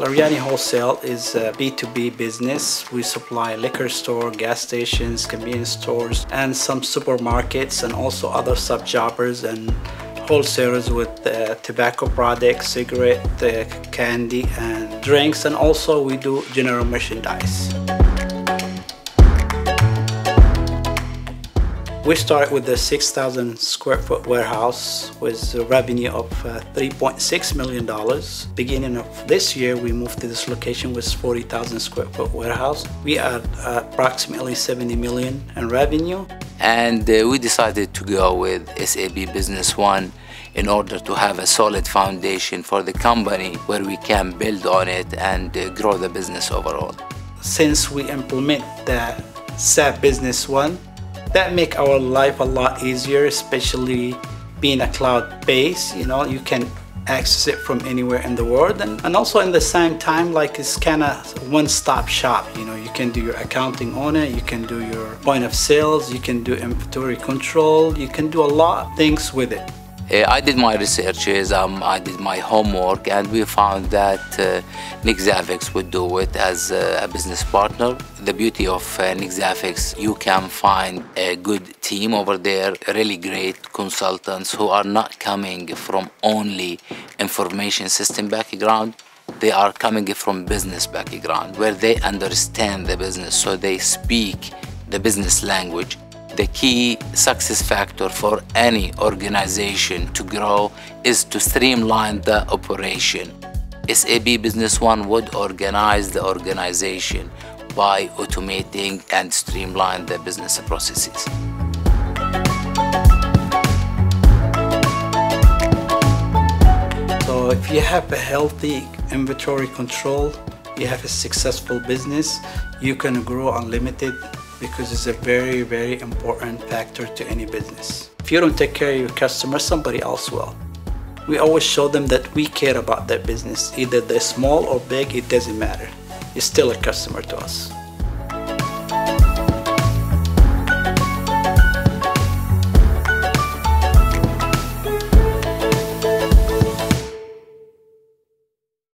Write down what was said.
Al-Eryani Wholesale is a B2B business. We supply liquor store, gas stations, convenience stores, and some supermarkets and also other sub-jobbers and wholesalers with uh, tobacco products, cigarette, uh, candy, and drinks. And also we do general merchandise. We start with the 6,000 square foot warehouse with a revenue of uh, $3.6 million. Beginning of this year, we moved to this location with 40,000 square foot warehouse. We are approximately 70 million in revenue. And uh, we decided to go with SAP Business One in order to have a solid foundation for the company where we can build on it and uh, grow the business overall. Since we implement the SAP Business One, that make our life a lot easier especially being a cloud base you know you can access it from anywhere in the world. And, and also in the same time like it's kind of one-stop shop you know you can do your accounting on it you can do your point of sales you can do inventory control you can do a lot of things with it I did my researches, um, I did my homework, and we found that uh, Nexavis would do it as a business partner. The beauty of uh, Nexavis, you can find a good team over there, really great consultants who are not coming from only information system background. They are coming from business background where they understand the business, so they speak the business language the key success factor for any organization to grow is to streamline the operation. SAP Business One would organize the organization by automating and streamline the business processes. So if you have a healthy inventory control, you have a successful business, you can grow unlimited because it's a very, very important factor to any business. If you don't take care of your customers, somebody else will. We always show them that we care about their business. Either they're small or big, it doesn't matter. It's still a customer to us.